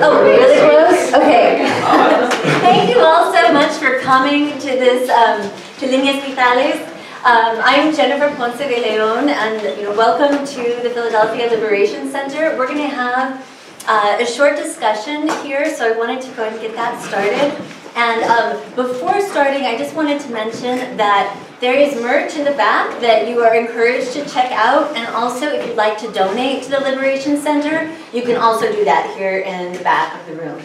Oh, really close? Okay. Thank you all so much for coming to this, um, to Líneas Vitales. Um, I'm Jennifer Ponce de León, and you know, welcome to the Philadelphia Liberation Center. We're going to have uh, a short discussion here, so I wanted to go and get that started. And um, before starting, I just wanted to mention that there is merch in the back that you are encouraged to check out. And also, if you'd like to donate to the Liberation Center, you can also do that here in the back of the room.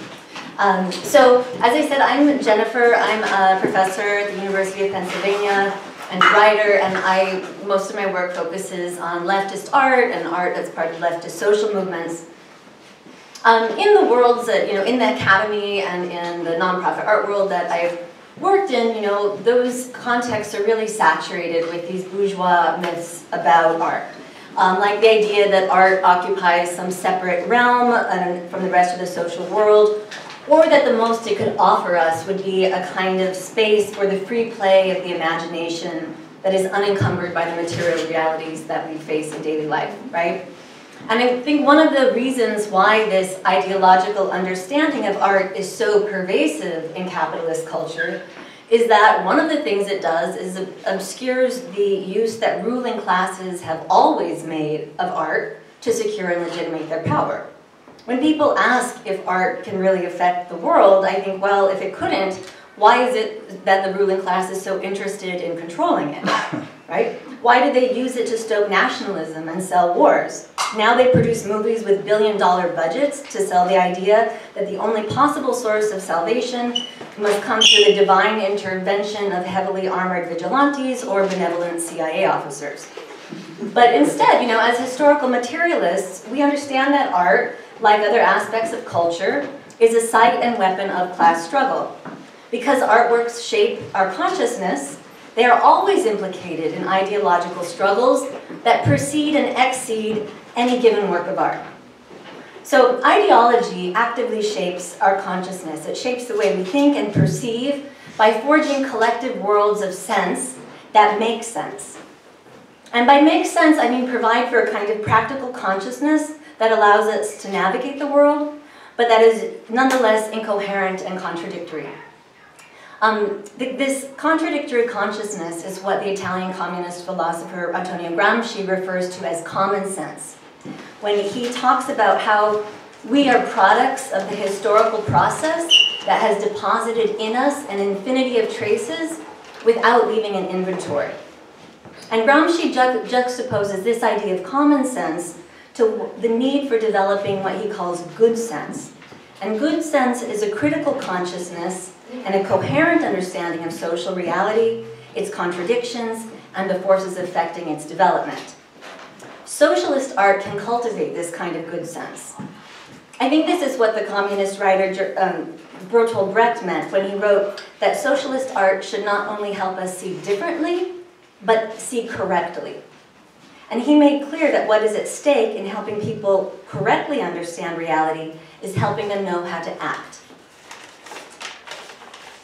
Um, so, as I said, I'm Jennifer. I'm a professor at the University of Pennsylvania and writer, and I most of my work focuses on leftist art and art that's part of leftist social movements. Um, in the worlds that, you know, in the academy and in the nonprofit art world that I've worked in, you know, those contexts are really saturated with these bourgeois myths about art. Um, like the idea that art occupies some separate realm um, from the rest of the social world, or that the most it could offer us would be a kind of space for the free play of the imagination that is unencumbered by the material realities that we face in daily life, right? And I think one of the reasons why this ideological understanding of art is so pervasive in capitalist culture is that one of the things it does is it obscures the use that ruling classes have always made of art to secure and legitimate their power. When people ask if art can really affect the world, I think, well, if it couldn't, why is it that the ruling class is so interested in controlling it, right? Why did they use it to stoke nationalism and sell wars? Now they produce movies with billion dollar budgets to sell the idea that the only possible source of salvation must come through the divine intervention of heavily armored vigilantes or benevolent CIA officers. But instead, you know, as historical materialists, we understand that art, like other aspects of culture, is a site and weapon of class struggle. Because artworks shape our consciousness, they are always implicated in ideological struggles that precede and exceed any given work of art. So ideology actively shapes our consciousness. It shapes the way we think and perceive by forging collective worlds of sense that make sense. And by make sense, I mean provide for a kind of practical consciousness that allows us to navigate the world, but that is nonetheless incoherent and contradictory. Um, th this contradictory consciousness is what the Italian communist philosopher Antonio Gramsci refers to as common sense, when he talks about how we are products of the historical process that has deposited in us an infinity of traces without leaving an inventory. And Gramsci ju juxtaposes this idea of common sense to the need for developing what he calls good sense. And good sense is a critical consciousness and a coherent understanding of social reality, its contradictions, and the forces affecting its development. Socialist art can cultivate this kind of good sense. I think this is what the communist writer um, Bertolt Brecht meant when he wrote that socialist art should not only help us see differently, but see correctly. And he made clear that what is at stake in helping people correctly understand reality is helping them know how to act.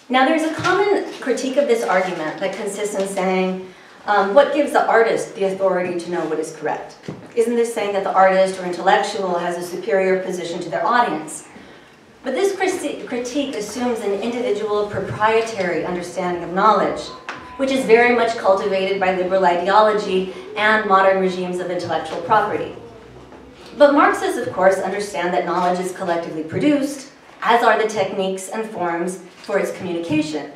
Now there's a common critique of this argument that consists in saying, um, what gives the artist the authority to know what is correct? Isn't this saying that the artist or intellectual has a superior position to their audience? But this critique assumes an individual proprietary understanding of knowledge, which is very much cultivated by liberal ideology and modern regimes of intellectual property. But Marxists, of course, understand that knowledge is collectively produced, as are the techniques and forms for its communication.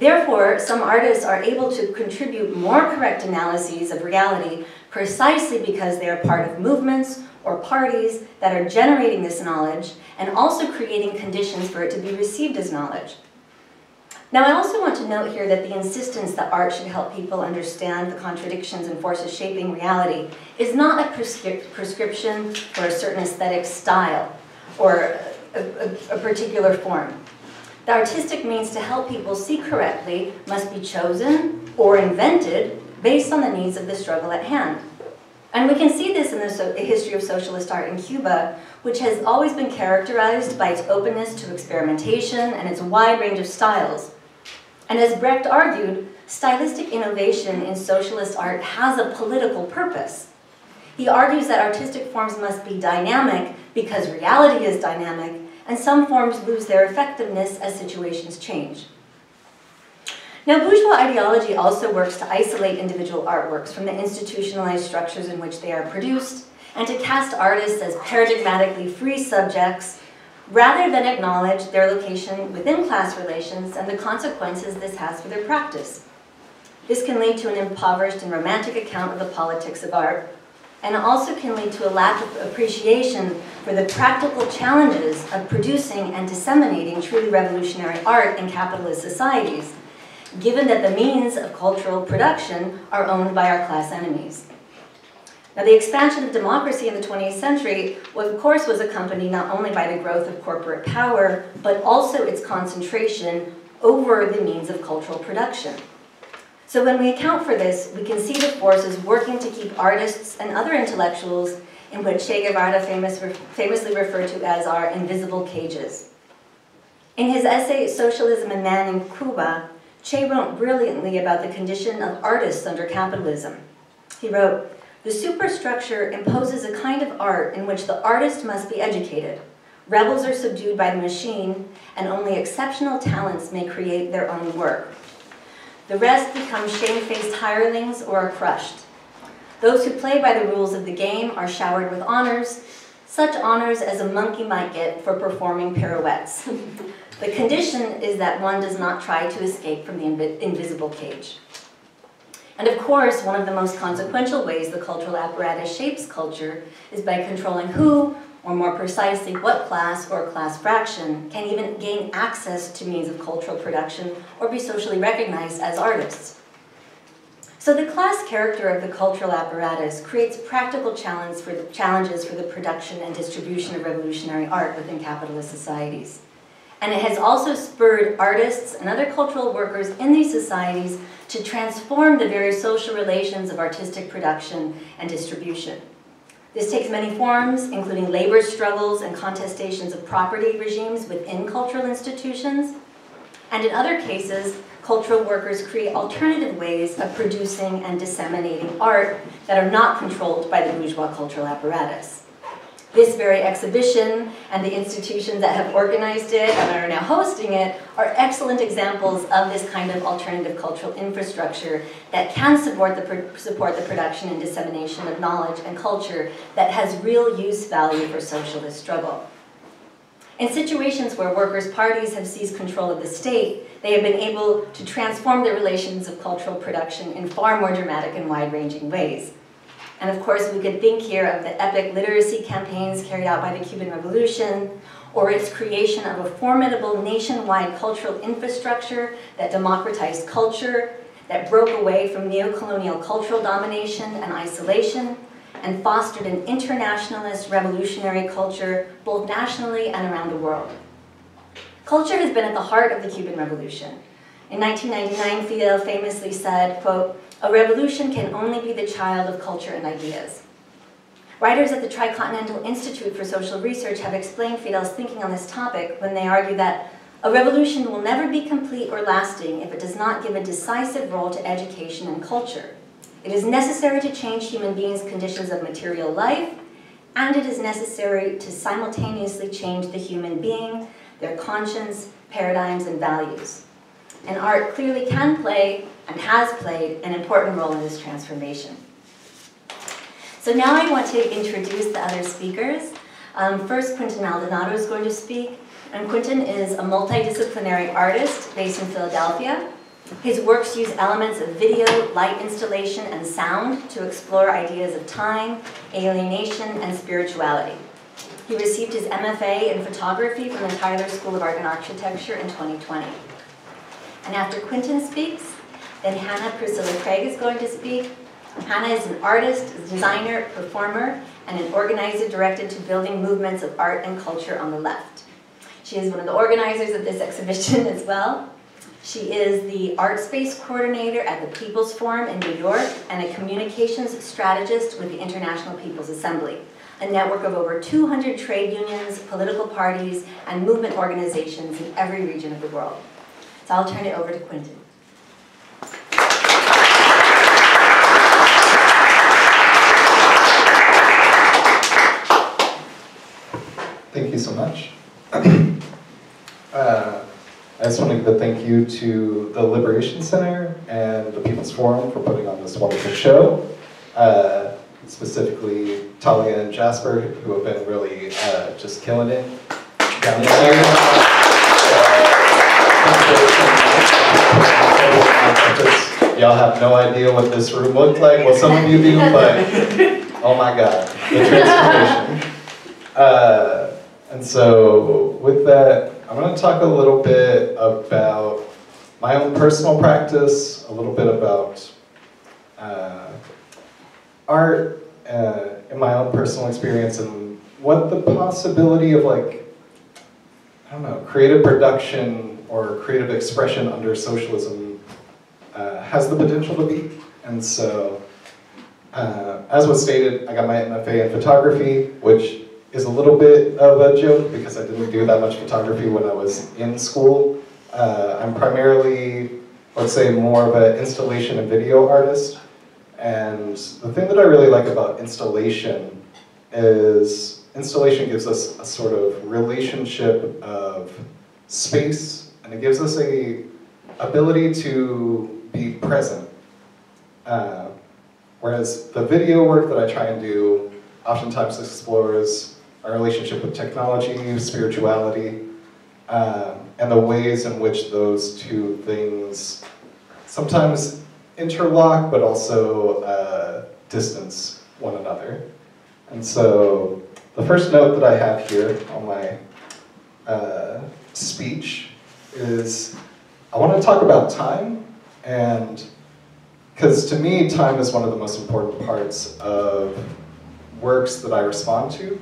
Therefore, some artists are able to contribute more correct analyses of reality precisely because they are part of movements or parties that are generating this knowledge and also creating conditions for it to be received as knowledge. Now, I also want to note here that the insistence that art should help people understand the contradictions and forces shaping reality is not a prescri prescription for a certain aesthetic style or a, a, a particular form. The artistic means to help people see correctly must be chosen or invented based on the needs of the struggle at hand. And we can see this in the, so the, history of socialist art in Cuba, which has always been characterized by its openness to experimentation and its wide range of styles. And as Brecht argued, stylistic innovation in socialist art has a political purpose. He argues that artistic forms must be dynamic because reality is dynamic, and some forms lose their effectiveness as situations change. Now, bourgeois ideology also works to isolate individual artworks from the institutionalized structures in which they are produced, and to cast artists as paradigmatically free subjects, rather than acknowledge their location within class relations and the consequences this has for their practice. This can lead to an impoverished and romantic account of the politics of art, and also can lead to a lack of appreciation for the practical challenges of producing and disseminating truly revolutionary art in capitalist societies, given that the means of cultural production are owned by our class enemies. Now, the expansion of democracy in the 20th century, of course, was accompanied not only by the growth of corporate power, but also its concentration over the means of cultural production. So when we account for this, we can see the forces working to keep artists and other intellectuals in what Che Guevara famous, famously referred to as our invisible cages. In his essay, Socialism and Man in Cuba, Che wrote brilliantly about the condition of artists under capitalism. He wrote, the superstructure imposes a kind of art in which the artist must be educated. Rebels are subdued by the machine, and only exceptional talents may create their own work. The rest become shamefaced hirelings or are crushed. Those who play by the rules of the game are showered with honors, such honors as a monkey might get for performing pirouettes. the condition is that one does not try to escape from the inv invisible cage. And of course, one of the most consequential ways the cultural apparatus shapes culture is by controlling who, or more precisely, what class or class fraction can even gain access to means of cultural production or be socially recognized as artists. So the class character of the cultural apparatus creates practical challenge for the, challenges for the production and distribution of revolutionary art within capitalist societies. And it has also spurred artists and other cultural workers in these societies to transform the very social relations of artistic production and distribution. This takes many forms, including labor struggles and contestations of property regimes within cultural institutions. And in other cases, cultural workers create alternative ways of producing and disseminating art that are not controlled by the bourgeois cultural apparatus this very exhibition and the institutions that have organized it and are now hosting it are excellent examples of this kind of alternative cultural infrastructure that can support the, support the production and dissemination of knowledge and culture that has real use value for socialist struggle. In situations where workers' parties have seized control of the state, they have been able to transform the relations of cultural production in far more dramatic and wide-ranging ways. And of course, we could think here of the epic literacy campaigns carried out by the Cuban Revolution, or its creation of a formidable nationwide cultural infrastructure that democratized culture, that broke away from neocolonial cultural domination and isolation, and fostered an internationalist revolutionary culture both nationally and around the world. Culture has been at the heart of the Cuban Revolution. In 1999, Fidel famously said, quote, a revolution can only be the child of culture and ideas. Writers at the Tricontinental Institute for Social Research have explained Fidel's thinking on this topic when they argue that a revolution will never be complete or lasting if it does not give a decisive role to education and culture. It is necessary to change human beings' conditions of material life, and it is necessary to simultaneously change the human being, their conscience, paradigms, and values. And art clearly can play and has played an important role in this transformation. So now I want to introduce the other speakers. Um, first, Quinton Maldonado is going to speak. And Quinton is a multidisciplinary artist based in Philadelphia. His works use elements of video, light installation, and sound to explore ideas of time, alienation, and spirituality. He received his MFA in photography from the Tyler School of Art and Architecture in 2020. And after Quinton speaks, then Hannah Priscilla Craig is going to speak. Hannah is an artist, designer, performer, and an organizer directed to building movements of art and culture on the left. She is one of the organizers of this exhibition as well. She is the art space coordinator at the People's Forum in New York and a communications strategist with the International People's Assembly, a network of over 200 trade unions, political parties, and movement organizations in every region of the world. So I'll turn it over to Quinton. Thank you so much. uh, I just want to give a thank you to the Liberation Center and the People's Forum for putting on this wonderful show. Uh, specifically, Talia and Jasper, who have been really uh, just killing it down. Y'all have no idea what this room looked like. Well, some of you do, but oh my god, the transformation. Uh, and so, with that, I'm going to talk a little bit about my own personal practice, a little bit about uh, art uh, and my own personal experience, and what the possibility of like, I don't know, creative production or creative expression under socialism uh, has the potential to be. And so, uh, as was stated, I got my MFA in photography, which is a little bit of a joke because I didn't do that much photography when I was in school. Uh, I'm primarily, let's say, more of an installation and video artist. And the thing that I really like about installation is installation gives us a sort of relationship of space, and it gives us a ability to be present. Uh, whereas the video work that I try and do oftentimes explores our relationship with technology, spirituality, um, and the ways in which those two things sometimes interlock but also uh, distance one another. And so the first note that I have here on my uh, speech is I want to talk about time and because to me, time is one of the most important parts of works that I respond to.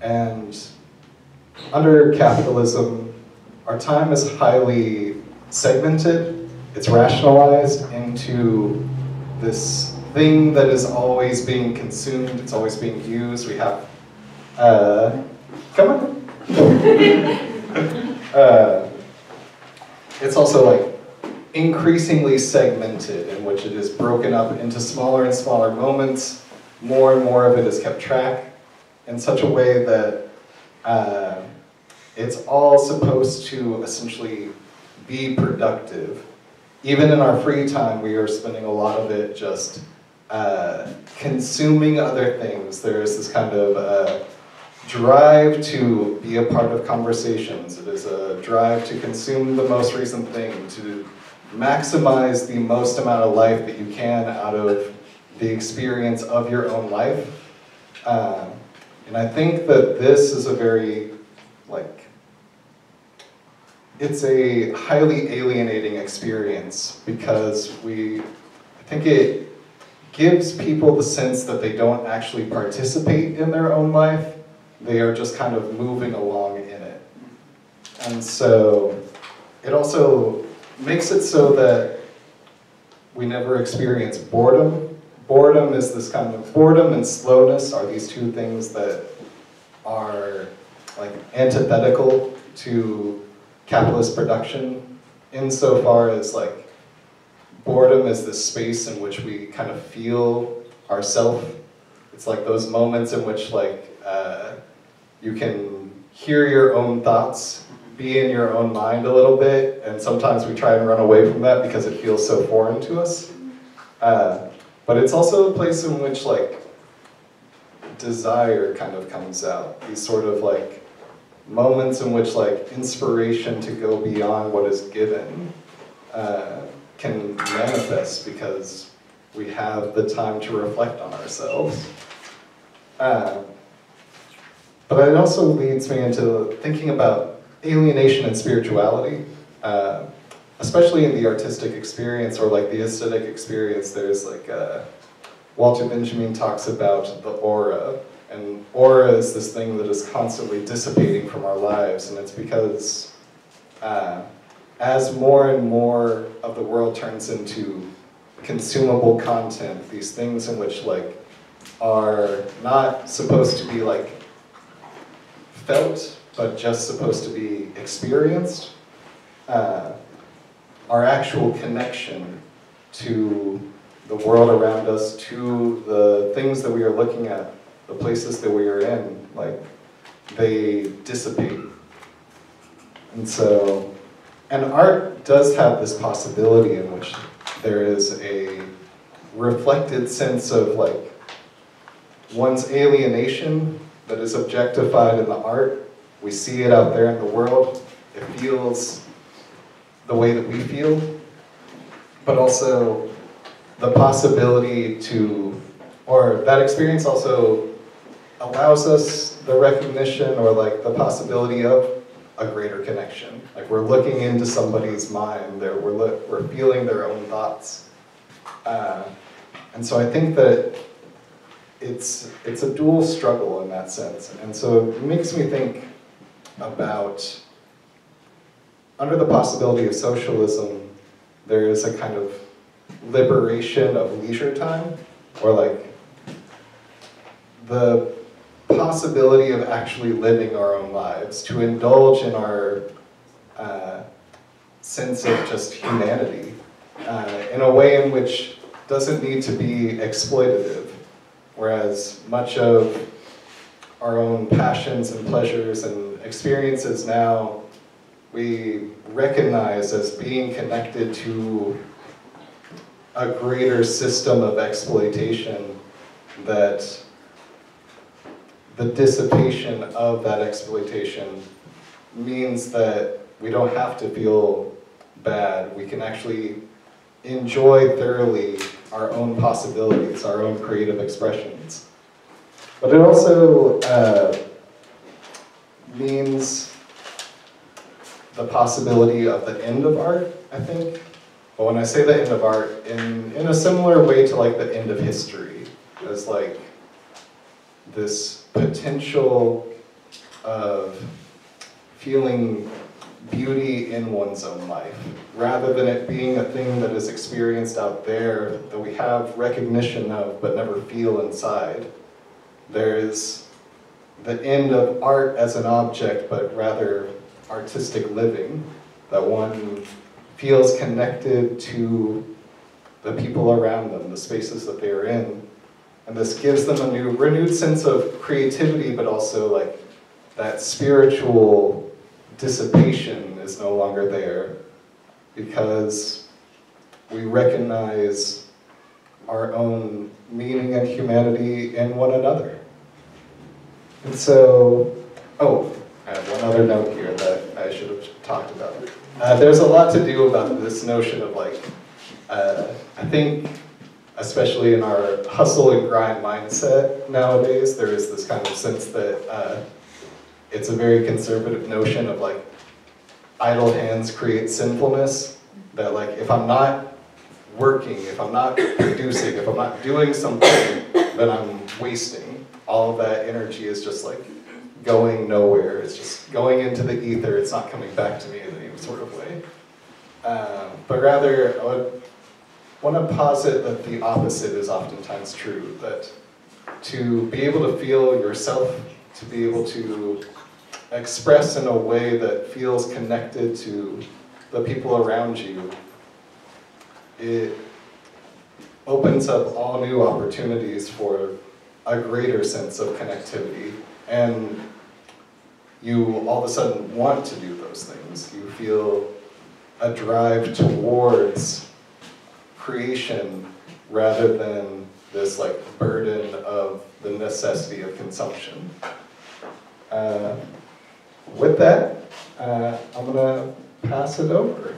And under capitalism, our time is highly segmented. It's rationalized into this thing that is always being consumed, it's always being used. We have, uh, come on. uh, it's also like increasingly segmented in which it is broken up into smaller and smaller moments. More and more of it is kept track in such a way that uh, it's all supposed to essentially be productive. Even in our free time, we are spending a lot of it just uh, consuming other things. There's this kind of uh, drive to be a part of conversations. It is a drive to consume the most recent thing, to maximize the most amount of life that you can out of the experience of your own life. Um, and I think that this is a very, like, it's a highly alienating experience because we, I think it gives people the sense that they don't actually participate in their own life. They are just kind of moving along in it. And so it also makes it so that we never experience boredom. Boredom is this kind of, boredom and slowness are these two things that are like antithetical to capitalist production insofar as like boredom is this space in which we kind of feel ourself. It's like those moments in which like uh, you can hear your own thoughts be in your own mind a little bit, and sometimes we try and run away from that because it feels so foreign to us. Uh, but it's also a place in which like desire kind of comes out. These sort of like moments in which like inspiration to go beyond what is given uh, can manifest because we have the time to reflect on ourselves. Uh, but it also leads me into thinking about alienation and spirituality, uh, especially in the artistic experience or like the aesthetic experience, there's like, uh, Walter Benjamin talks about the aura, and aura is this thing that is constantly dissipating from our lives, and it's because uh, as more and more of the world turns into consumable content, these things in which like are not supposed to be like felt but just supposed to be experienced, uh, our actual connection to the world around us, to the things that we are looking at, the places that we are in, like they dissipate. And so, and art does have this possibility in which there is a reflected sense of like one's alienation that is objectified in the art. We see it out there in the world. It feels the way that we feel, but also the possibility to, or that experience also allows us the recognition or like the possibility of a greater connection. Like we're looking into somebody's mind, we're, we're feeling their own thoughts. Uh, and so I think that it's, it's a dual struggle in that sense. And so it makes me think about, under the possibility of socialism, there is a kind of liberation of leisure time, or like the possibility of actually living our own lives, to indulge in our uh, sense of just humanity uh, in a way in which doesn't need to be exploitative, whereas much of our own passions and pleasures and experiences now we recognize as being connected to a greater system of exploitation that the dissipation of that exploitation means that we don't have to feel bad. We can actually enjoy thoroughly our own possibilities, our own creative expressions. But it also uh, means the possibility of the end of art, I think. But when I say the end of art, in, in a similar way to like the end of history, as like this potential of feeling beauty in one's own life, rather than it being a thing that is experienced out there that we have recognition of but never feel inside. There is the end of art as an object, but rather artistic living, that one feels connected to the people around them, the spaces that they are in. And this gives them a new, renewed sense of creativity, but also like that spiritual dissipation is no longer there because we recognize our own meaning and humanity in one another. And so, oh, I have one other note here that I should have talked about. Uh, there's a lot to do about this notion of like, uh, I think, especially in our hustle and grind mindset nowadays, there is this kind of sense that uh, it's a very conservative notion of like, idle hands create sinfulness, that like, if I'm not working, if I'm not producing, if I'm not doing something, then I'm wasting. All of that energy is just like going nowhere. It's just going into the ether. It's not coming back to me in any sort of way. Um, but rather, I would want to posit that the opposite is oftentimes true. That to be able to feel yourself, to be able to express in a way that feels connected to the people around you, it opens up all new opportunities for a greater sense of connectivity. And you all of a sudden want to do those things. You feel a drive towards creation rather than this like burden of the necessity of consumption. Uh, with that, uh, I'm gonna pass it over.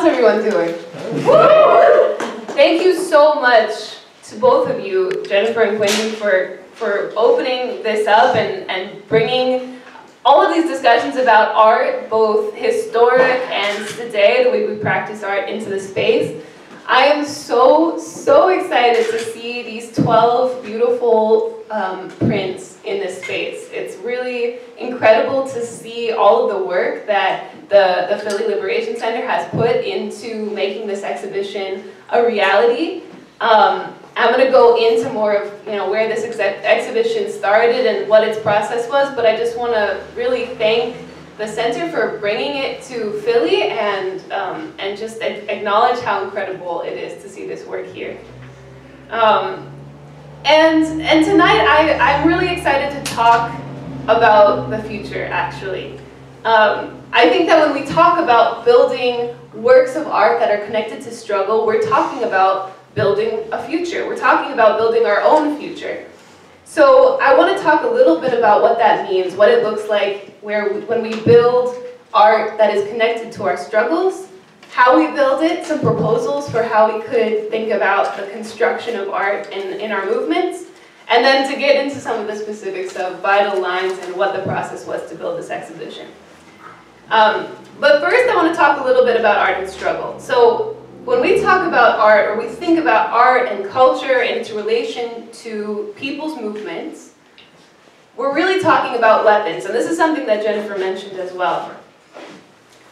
How's everyone doing? Thank you so much to both of you, Jennifer and Quinton, for, for opening this up and, and bringing all of these discussions about art, both historic and today, the way we practice art, into the space. I am so, so excited to see these 12 beautiful um, prints in this space. It's really incredible to see all of the work that the, the Philly Liberation Center has put into making this exhibition a reality. Um, I'm going to go into more of you know where this ex exhibition started and what its process was, but I just want to really thank the center for bringing it to Philly and, um, and just acknowledge how incredible it is to see this work here. Um, and, and tonight I, I'm really excited to talk about the future actually. Um, I think that when we talk about building works of art that are connected to struggle, we're talking about building a future. We're talking about building our own future. So I want to talk a little bit about what that means, what it looks like where when we build art that is connected to our struggles, how we build it, some proposals for how we could think about the construction of art in, in our movements, and then to get into some of the specifics of vital lines and what the process was to build this exhibition. Um, but first I want to talk a little bit about art and struggle. So when we talk about art, or we think about art and culture and its relation to people's movements, we're really talking about weapons, and this is something that Jennifer mentioned as well.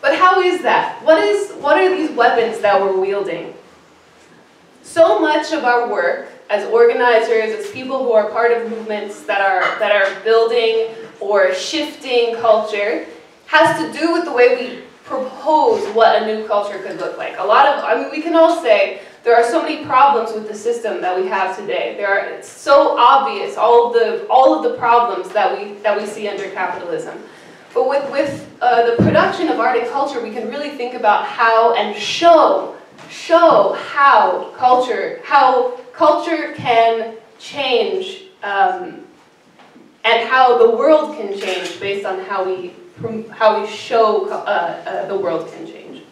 But how is that? What, is, what are these weapons that we're wielding? So much of our work as organizers, as people who are part of movements that are, that are building or shifting culture, has to do with the way we propose what a new culture could look like. A lot of, I mean, we can all say there are so many problems with the system that we have today. There are, it's so obvious, all of the, all of the problems that we, that we see under capitalism. But with, with uh, the production of art and culture, we can really think about how and show, show how culture, how culture can change um, and how the world can change based on how we how we show uh, uh, the world can change.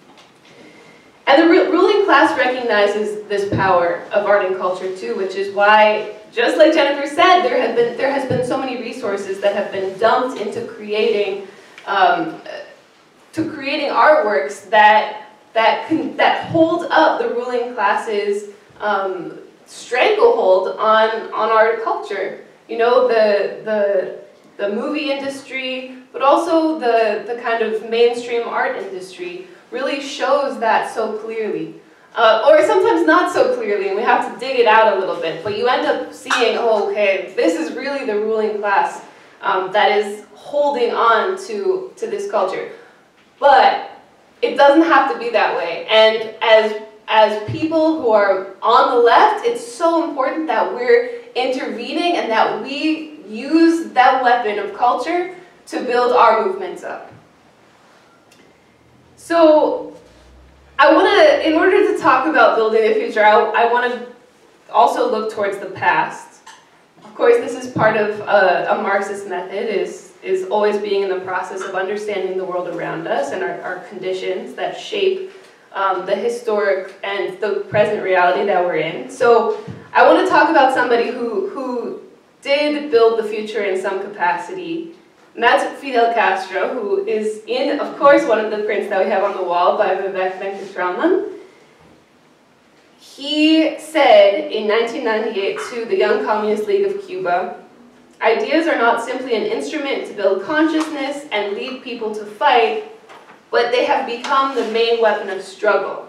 And the ruling class recognizes this power of art and culture too, which is why, just like Jennifer said, there have been there has been so many resources that have been dumped into creating um, to creating artworks that that can, that hold up the ruling class's um, stranglehold on on our culture. You know the the the movie industry, but also the, the kind of mainstream art industry really shows that so clearly. Uh, or sometimes not so clearly, and we have to dig it out a little bit, but you end up seeing, oh, okay, this is really the ruling class um, that is holding on to, to this culture. But it doesn't have to be that way, and as as people who are on the left, it's so important that we're intervening and that we use that weapon of culture to build our movements up. So I want to, in order to talk about building the future, I, I want to also look towards the past. Of course, this is part of a, Marxist method, is, is always being in the process of understanding the world around us and our, our conditions that shape um, the historic and the present reality that we're in. So I want to talk about somebody who, who did build the future in some capacity. That's Fidel Castro, who is in, of course, one of the prints that we have on the wall by Vivek Venkataraman. He said in 1998 to the Young Communist League of Cuba, ideas are not simply an instrument to build consciousness and lead people to fight, but they have become the main weapon of struggle.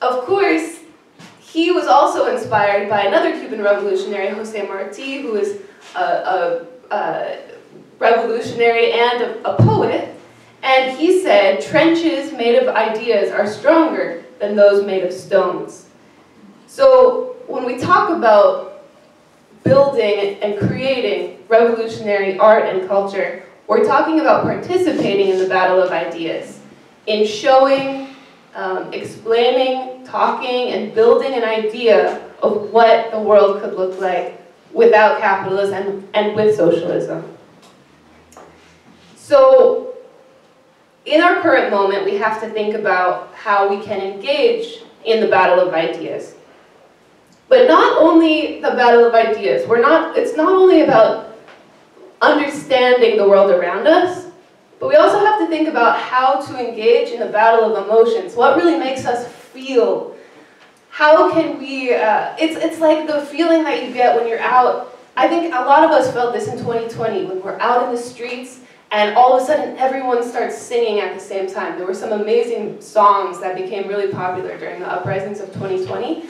Of course, he was also inspired by another Cuban revolutionary, Jose Marti, who is a, a, revolutionary and a, a poet. And he said, trenches made of ideas are stronger than those made of stones. So when we talk about building and creating revolutionary art and culture, we're talking about participating in the battle of ideas, in showing um, explaining, talking, and building an idea of what the world could look like without capitalism and with socialism. So in our current moment, we have to think about how we can engage in the battle of ideas. But not only the battle of ideas, we're not, it's not only about understanding the world around us, but we also have to think about how to engage in the battle of emotions. What really makes us feel? How can we, uh, it's, it's like the feeling that you get when you're out. I think a lot of us felt this in 2020 when we're out in the streets and all of a sudden everyone starts singing at the same time. There were some amazing songs that became really popular during the uprisings of 2020.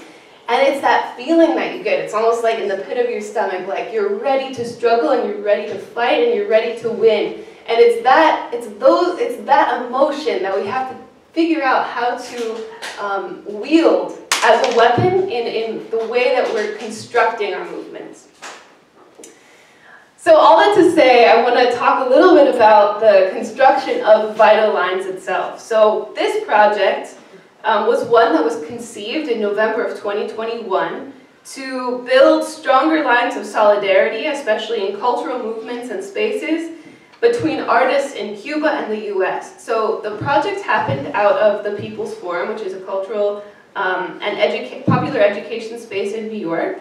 And it's that feeling that you get. It's almost like in the pit of your stomach, like you're ready to struggle and you're ready to fight and you're ready to win. And it's that, it's those, it's that emotion that we have to figure out how to um, wield as a weapon in, in the way that we're constructing our movements. So all that to say, I want to talk a little bit about the construction of Vital Lines itself. So this project um, was one that was conceived in November of 2021 to build stronger lines of solidarity, especially in cultural movements and spaces, between artists in Cuba and the US. So the project happened out of the People's Forum, which is a cultural um, and educa popular education space in New York.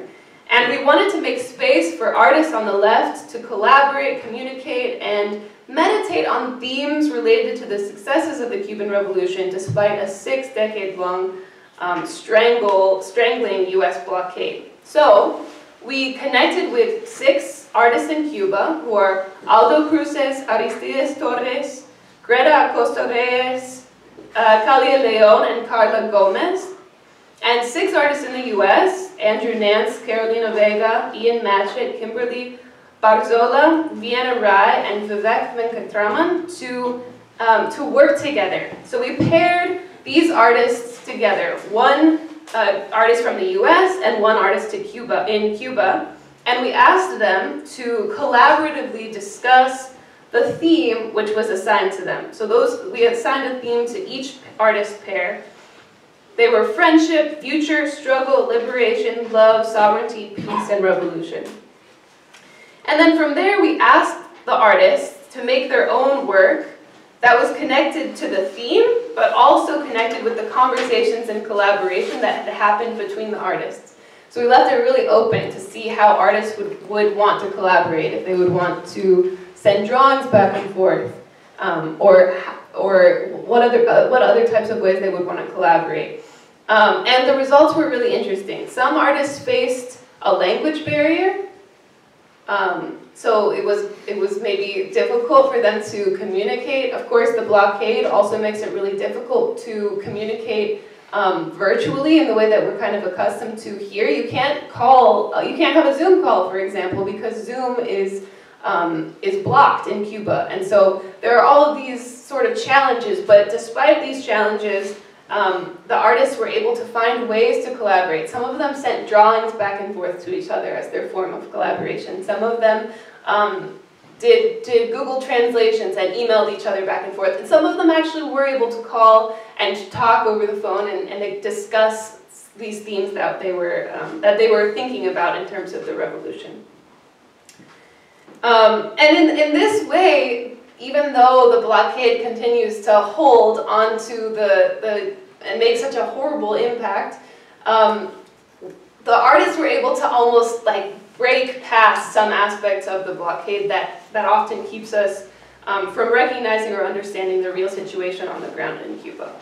And we wanted to make space for artists on the left to collaborate, communicate, and meditate on themes related to the successes of the Cuban Revolution despite a six-decade-long um, strangle, strangling U.S. blockade. So we connected with six artists in Cuba who are Aldo Cruces, Aristides Torres, Greta Acosta Reyes, uh, Kalia Leon, and Carla Gomez. And six artists in the US, Andrew Nance, Carolina Vega, Ian Matchett, Kimberly Barzola, Vienna Rai, and Vivek Venkatraman to, um, to work together. So we paired these artists together, one uh, artist from the US and one artist to Cuba, in Cuba, and we asked them to collaboratively discuss the theme which was assigned to them. So those we assigned a theme to each artist pair, they were friendship, future, struggle, liberation, love, sovereignty, peace, and revolution. And then from there, we asked the artists to make their own work that was connected to the theme, but also connected with the conversations and collaboration that had happened between the artists. So we left it really open to see how artists would, would want to collaborate, if they would want to send drawings back and forth, um, or or what other, uh, what other types of ways they would want to collaborate. Um, and the results were really interesting. Some artists faced a language barrier, um, so it was, it was maybe difficult for them to communicate. Of course, the blockade also makes it really difficult to communicate um, virtually in the way that we're kind of accustomed to here. You can't call, uh, you can't have a Zoom call, for example, because Zoom is um, is blocked in Cuba. And so there are all of these sort of challenges, but despite these challenges, um, the artists were able to find ways to collaborate. Some of them sent drawings back and forth to each other as their form of collaboration. Some of them um, did, did Google translations and emailed each other back and forth. And some of them actually were able to call and talk over the phone and, and discuss these themes that they, were, um, that they were thinking about in terms of the revolution. Um, and in, in this way, even though the blockade continues to hold onto the, the and make such a horrible impact, um, the artists were able to almost like break past some aspects of the blockade that, that often keeps us um, from recognizing or understanding the real situation on the ground in Cuba.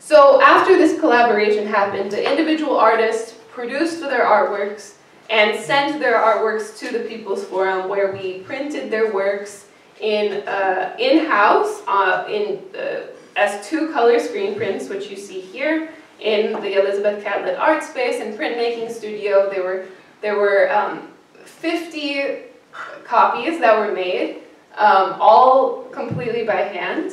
So after this collaboration happened, the individual artists produced their artworks and sent their artworks to the People's Forum where we printed their works in uh, in-house uh, in uh, as two color screen prints, which you see here in the Elizabeth Catlett Art Space and Printmaking Studio. There were there were um, 50 copies that were made, um, all completely by hand,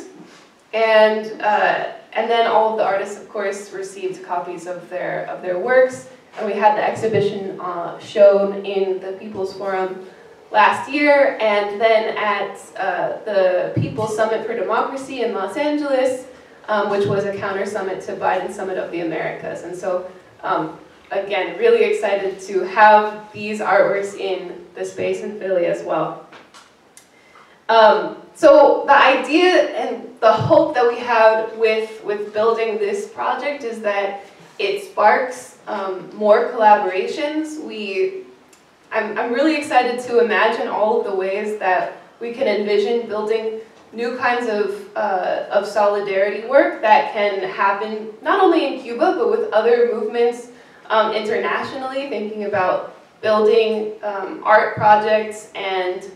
and uh, and then all of the artists, of course, received copies of their of their works. And we had the exhibition uh, shown in the People's Forum last year, and then at uh, the People's Summit for Democracy in Los Angeles, um, which was a counter summit to Biden Summit of the Americas. And so, um, again, really excited to have these artworks in the space in Philly as well. Um, so the idea and the hope that we had with, with building this project is that it sparks um, more collaborations. We, I'm, I'm really excited to imagine all of the ways that we can envision building new kinds of, uh, of solidarity work that can happen not only in Cuba, but with other movements um, internationally, thinking about building um, art projects and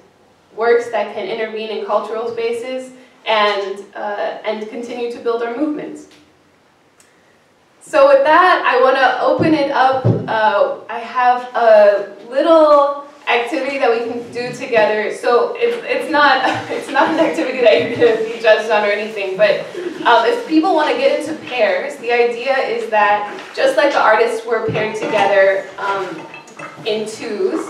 works that can intervene in cultural spaces and, uh, and continue to build our movements. So with that, I want to open it up. Uh, I have a little activity that we can do together. So it's, it's not it's not an activity that you're going to be judged on or anything, but um, if people want to get into pairs, the idea is that just like the artists were paired together um, in twos,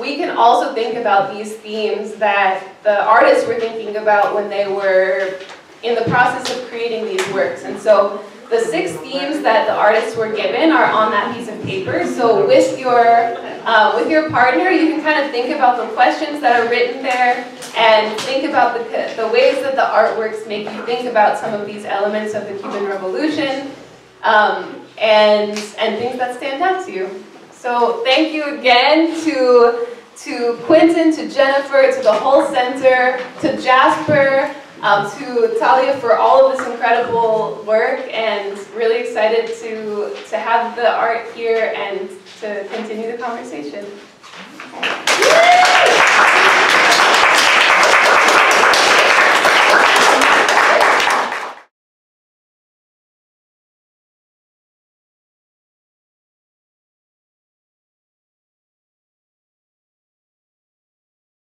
we can also think about these themes that the artists were thinking about when they were in the process of creating these works. And so the six themes that the artists were given are on that piece of paper. So with your, uh, with your partner, you can kind of think about the questions that are written there and think about the, the ways that the artworks make you think about some of these elements of the Cuban Revolution um, and, and things that stand out to you. So thank you again to, to Quinton, to Jennifer, to the whole center, to Jasper, um, to Talia for all of this incredible work and really excited to, to have the art here and to continue the conversation.